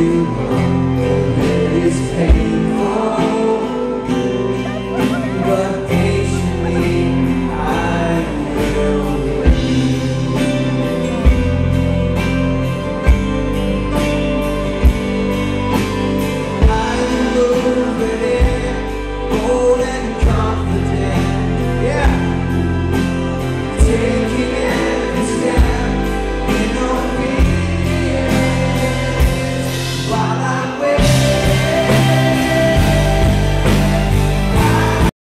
you.